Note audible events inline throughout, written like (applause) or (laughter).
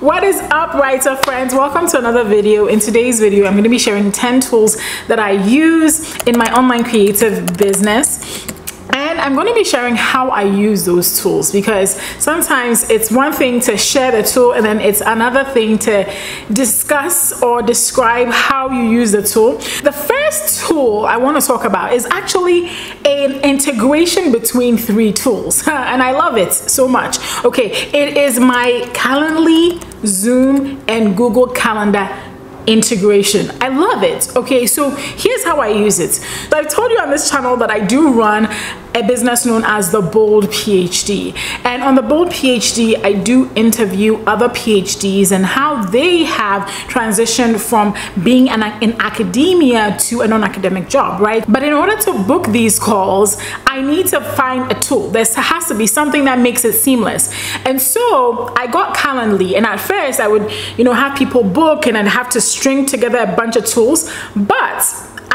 What is up writer friends? Welcome to another video. In today's video, I'm going to be sharing 10 tools that I use in my online creative business I'm going to be sharing how I use those tools because sometimes it's one thing to share the tool and then it's another thing to discuss or describe how you use the tool. The first tool I want to talk about is actually an integration between three tools (laughs) and I love it so much. Okay, it is my Calendly, Zoom, and Google Calendar integration. I love it. Okay, so here's how I use it. I've told you on this channel that I do run a business known as the Bold PhD. And on the Bold PhD, I do interview other PhDs and how they have transitioned from being an, in academia to a non-academic job, right? But in order to book these calls, I need to find a tool. There has to be something that makes it seamless. And so I got Calendly and at first I would, you know, have people book and I'd have to string together a bunch of tools, but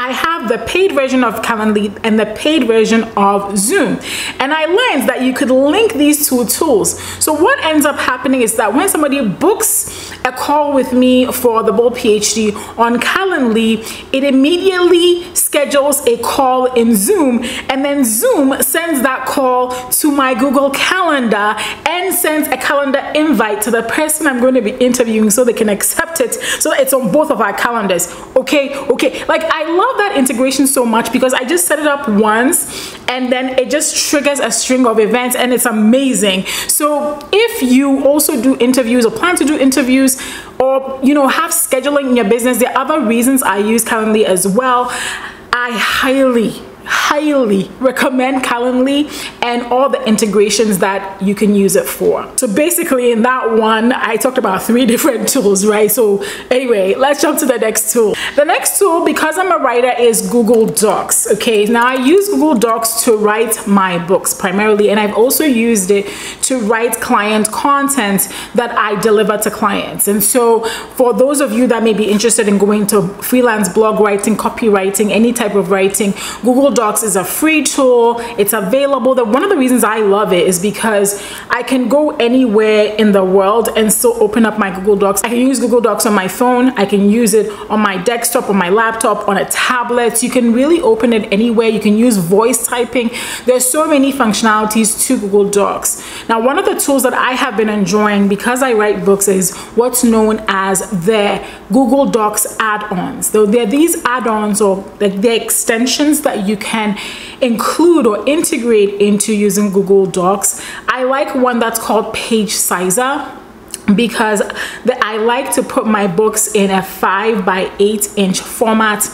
I have the paid version of Calendly and the paid version of Zoom. And I learned that you could link these two tools. So what ends up happening is that when somebody books a call with me for the Bold PhD on Calendly, it immediately schedules a call in Zoom and then Zoom sends that call to my Google Calendar and sends a calendar invite to the person I'm going to be interviewing so they can accept it so it's on both of our calendars. Okay, okay. Like I love that integration so much because I just set it up once and then it just triggers a string of events and it's amazing. So if you also do interviews or plan to do interviews or you know have scheduling in your business, are other reasons I use Calendly as well. I highly highly recommend Calendly and all the integrations that you can use it for. So basically in that one, I talked about three (laughs) different tools, right? So anyway, let's jump to the next tool. The next tool, because I'm a writer, is Google Docs, okay? Now I use Google Docs to write my books primarily, and I've also used it to write client content that I deliver to clients. And so for those of you that may be interested in going to freelance blog writing, copywriting, any type of writing, Google Docs is a free tool. It's available. That one of the reasons I love it is because I can go anywhere in the world and still open up my Google Docs. I can use Google Docs on my phone. I can use it on my desktop, on my laptop, on a tablet. You can really open it anywhere. You can use voice typing. There's so many functionalities to Google Docs. Now, one of the tools that I have been enjoying because I write books is what's known as the Google Docs add-ons. So there are these add-ons or like the extensions that you can include or integrate into using Google Docs. I like one that's called Page Sizer because the, I like to put my books in a 5 by 8 inch format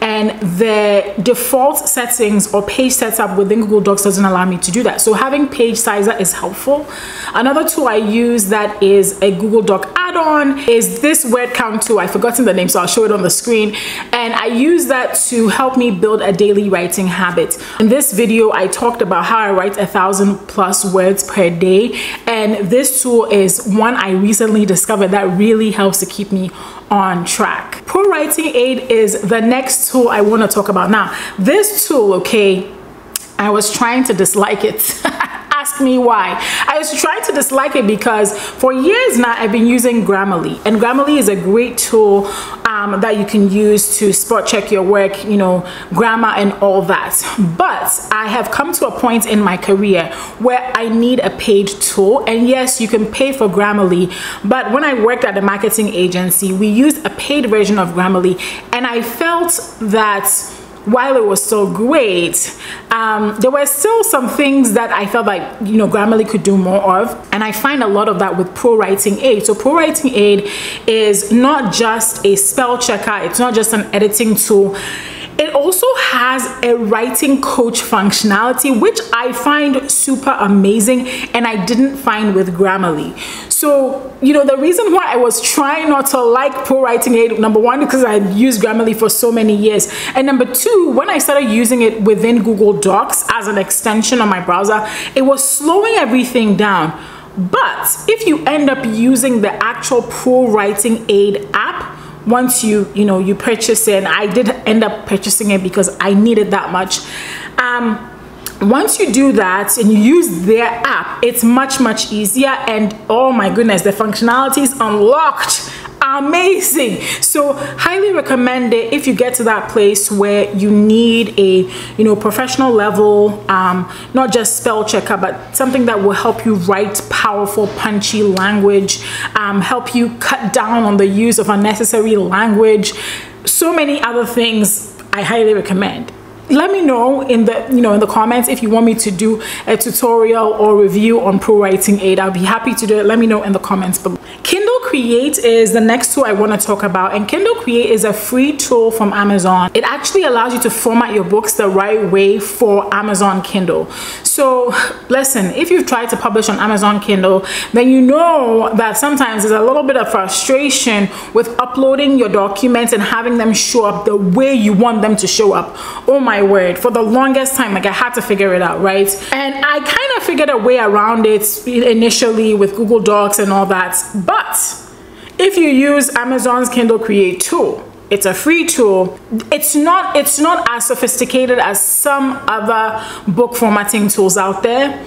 and the default settings or page setup within Google Docs doesn't allow me to do that. So having page sizer is helpful. Another tool I use that is a Google Doc add-on is this word count tool. I've forgotten the name so I'll show it on the screen and I use that to help me build a daily writing habit. In this video I talked about how I write a thousand plus words per day and this tool is one I recently discovered that really helps to keep me on track. Pro Writing Aid is the next tool I want to talk about. Now, this tool, okay, I was trying to dislike it. (laughs) me why. I was trying to dislike it because for years now I've been using Grammarly and Grammarly is a great tool um, that you can use to spot check your work, you know, grammar and all that. But I have come to a point in my career where I need a paid tool and yes, you can pay for Grammarly, but when I worked at a marketing agency, we used a paid version of Grammarly and I felt that while it was so great, um, there were still some things that I felt like, you know, Grammarly could do more of. And I find a lot of that with Pro Writing Aid. So Pro Writing Aid is not just a spell checker. It's not just an editing tool it also has a writing coach functionality, which I find super amazing and I didn't find with Grammarly. So, you know, the reason why I was trying not to like Pro Writing Aid, number one, because I used Grammarly for so many years. And number two, when I started using it within Google Docs as an extension on my browser, it was slowing everything down. But if you end up using the actual Pro Writing Aid app, once you you know you purchase it and i did end up purchasing it because i needed that much. Um once you do that and you use their app it's much much easier and oh my goodness the functionality is unlocked amazing. So highly recommend it if you get to that place where you need a you know professional level um, not just spell checker but something that will help you write powerful punchy language um, help you cut down on the use of unnecessary language. So many other things i highly recommend. Let me know in the you know in the comments if you want me to do a tutorial or review on pro writing aid. I'll be happy to do it. Let me know in the comments below kindle create is the next tool i want to talk about and kindle create is a free tool from amazon. It actually allows you to format your books the right way for amazon kindle. So listen if you've tried to publish on amazon kindle then you know that sometimes there's a little bit of frustration with uploading your documents and having them show up the way you want them to show up. Oh my word for the longest time like i had to figure it out right? And i kind of figured a way around it initially with google docs and all that but if you use amazon's kindle create tool it's a free tool. It's not it's not as sophisticated as some other book formatting tools out there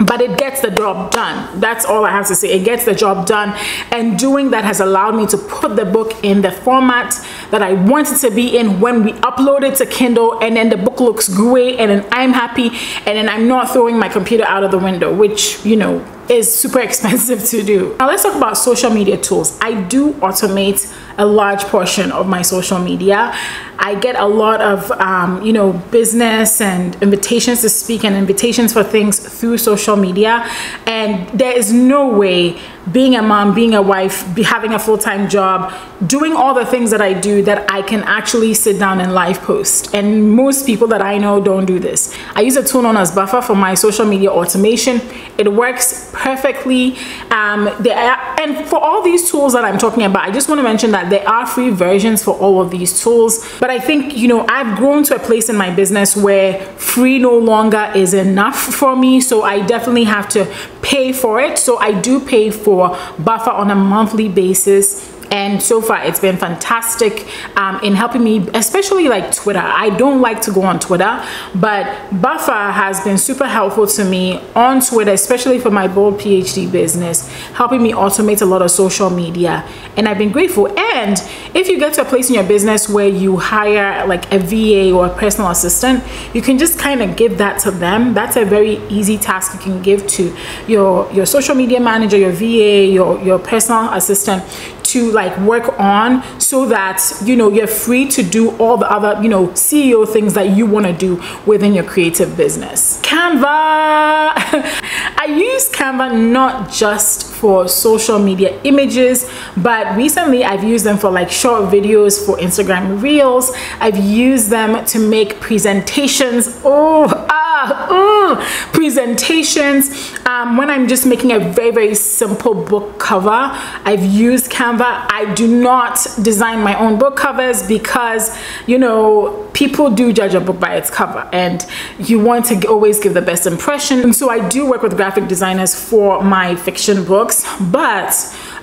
but it gets the job done. That's all i have to say. It gets the job done and doing that has allowed me to put the book in the format that i wanted to be in when we upload it to kindle and then the book looks great and then i'm happy and then i'm not throwing my computer out of the window which you know is super (laughs) expensive to do. Now let's talk about social media tools. I do automate a large portion of my social media. I get a lot of, um, you know, business and invitations to speak and invitations for things through social media. And there is no way being a mom, being a wife, be having a full-time job, doing all the things that I do that I can actually sit down and live post. And most people that I know don't do this. I use a tool known as Buffer for my social media automation. It works perfectly. Um, are, and for all these tools that I'm talking about, I just want to mention that there are free versions for all of these tools. But I think, you know, I've grown to a place in my business where free no longer is enough for me. So I definitely have to pay for it. So I do pay for Buffer on a monthly basis and so far it's been fantastic um, in helping me especially like twitter. I don't like to go on twitter but buffer has been super helpful to me on twitter especially for my bold phd business helping me automate a lot of social media. And i've been grateful. And if you get to a place in your business where you hire like a va or a personal assistant you can just kind of give that to them. That's a very easy task you can give to your your social media manager your va your your personal assistant to like work on so that you know you're free to do all the other you know CEO things that you want to do within your creative business. Canva (laughs) I use Canva not just for social media images but recently I've used them for like short videos for Instagram Reels. I've used them to make presentations. Oh, ah, oh, presentations. Um, when I'm just making a very, very simple book cover, I've used Canva I do not design my own book covers because, you know, people do judge a book by its cover and you want to always give the best impression. And so I do work with graphic designers for my fiction books, but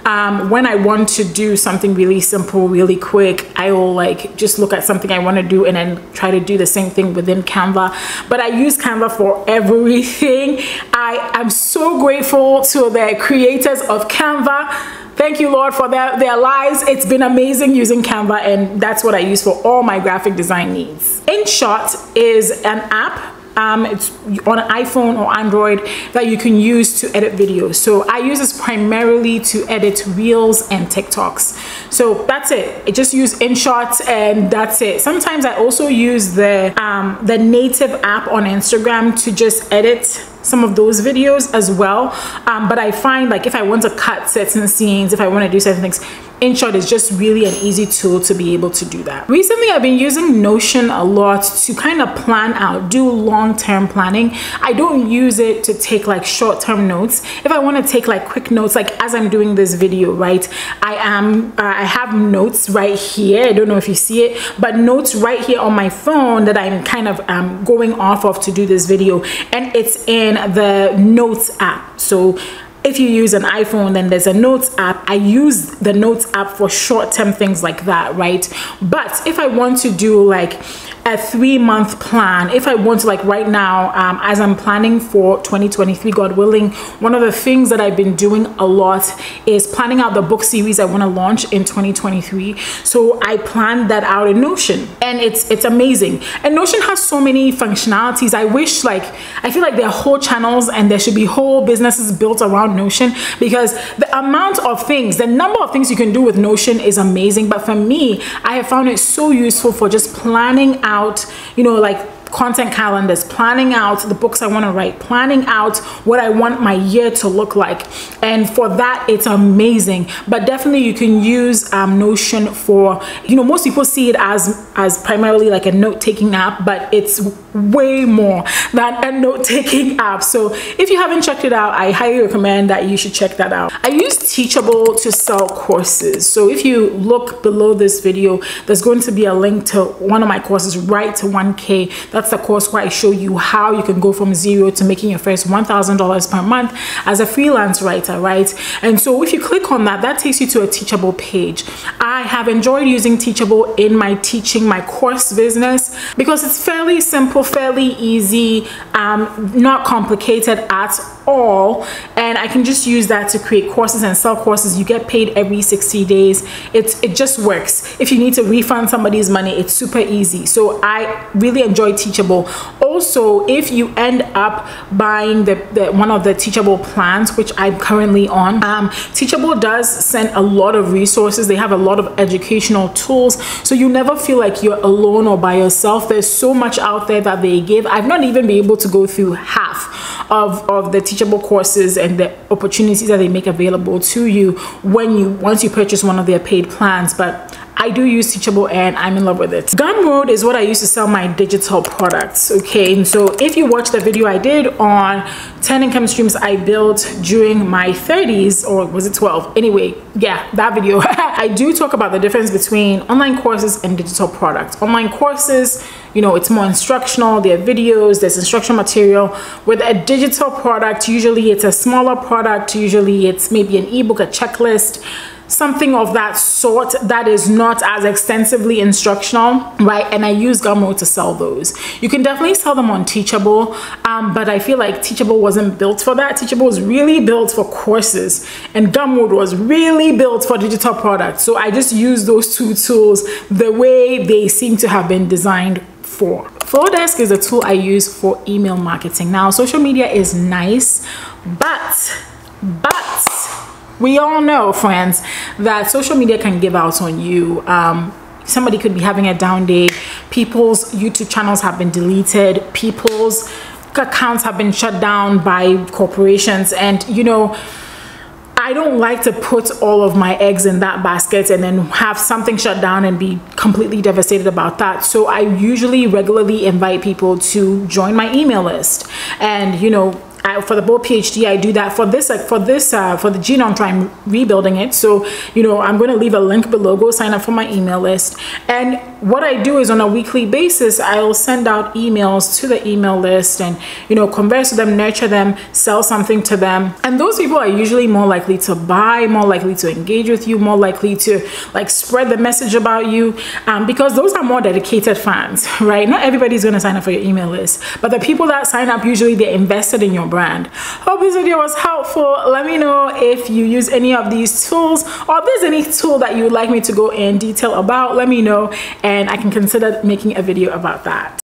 um, when I want to do something really simple, really quick, I will like just look at something I want to do and then try to do the same thing within Canva. But I use Canva for everything. I am so grateful to the creators of Canva Thank you, Lord, for their, their lives. It's been amazing using Canva, and that's what I use for all my graphic design needs. InShot is an app um, it's on an iPhone or Android that you can use to edit videos. So I use this primarily to edit Reels and TikToks. So that's it. I just use InShot and that's it. Sometimes I also use the, um, the native app on Instagram to just edit some of those videos as well. Um, but I find like if I want to cut certain scenes, if I want to do certain things, InShot it's just really an easy tool to be able to do that. Recently, I've been using Notion a lot to kind of plan out, do long-term planning. I don't use it to take like short-term notes. If I want to take like quick notes, like as I'm doing this video, right? I am, uh, I have notes right here. I don't know if you see it, but notes right here on my phone that I'm kind of um, going off of to do this video. And it's in the Notes app. So if you use an iphone then there's a notes app. I use the notes app for short-term things like that right? But if i want to do like a three month plan. If i want to like right now um, as i'm planning for 2023 god willing one of the things that i've been doing a lot is planning out the book series i want to launch in 2023 so i planned that out in notion and it's it's amazing. And notion has so many functionalities. I wish like i feel like there are whole channels and there should be whole businesses built around notion because the amount of things the number of things you can do with notion is amazing. But for me i have found it so useful for just planning out you know like content calendars, planning out the books I want to write, planning out what I want my year to look like. And for that, it's amazing. But definitely you can use um, Notion for, you know, most people see it as, as primarily like a note-taking app, but it's way more than a note-taking app. So if you haven't checked it out, I highly recommend that you should check that out. I use Teachable to sell courses. So if you look below this video, there's going to be a link to one of my courses, Write to 1K. That's the course where I show you how you can go from zero to making your first $1,000 per month as a freelance writer, right? And so if you click on that, that takes you to a Teachable page. I have enjoyed using Teachable in my teaching my course business because it's fairly simple, fairly easy, um, not complicated at all. And I can just use that to create courses and sell courses. You get paid every 60 days. It's, it just works. If you need to refund somebody's money, it's super easy. So I really enjoy Teachable also if you end up buying the, the one of the teachable plans which i'm currently on um, teachable does send a lot of resources they have a lot of educational tools so you never feel like you're alone or by yourself there's so much out there that they give i've not even been able to go through half of, of the teachable courses and the opportunities that they make available to you when you once you purchase one of their paid plans but I do use Teachable and I'm in love with it. Gumroad is what I use to sell my digital products, okay? And so if you watch the video I did on 10 income streams I built during my 30s, or was it 12? Anyway, yeah, that video. (laughs) I do talk about the difference between online courses and digital products. Online courses, you know, it's more instructional, there are videos, there's instructional material. With a digital product, usually it's a smaller product, usually it's maybe an ebook, a checklist, something of that sort that is not as extensively instructional right? And i use gumroad to sell those. You can definitely sell them on teachable um, but i feel like teachable wasn't built for that. Teachable was really built for courses and gumroad was really built for digital products. So i just use those two tools the way they seem to have been designed for Flodesk is a tool i use for email marketing. Now social media is nice but but we all know friends that social media can give out on you. Um, somebody could be having a down day. People's youtube channels have been deleted. People's accounts have been shut down by corporations. And you know I don't like to put all of my eggs in that basket and then have something shut down and be completely devastated about that. So I usually regularly invite people to join my email list. And, you know, I, for the bold PhD, I do that for this, like for this, uh, for the genome trying rebuilding it. So, you know, I'm going to leave a link below. Go sign up for my email list. And what I do is on a weekly basis, I'll send out emails to the email list and, you know, converse with them, nurture them, sell something to them. And those people are usually more likely to buy, more likely to engage with you, more likely to like spread the message about you um, because those are more dedicated fans, (laughs) right? Not everybody's going to sign up for your email list, but the people that sign up, usually they're invested in your brand. Hope this video was helpful. Let me know if you use any of these tools or if there's any tool that you would like me to go in detail about, let me know and I can consider making a video about that.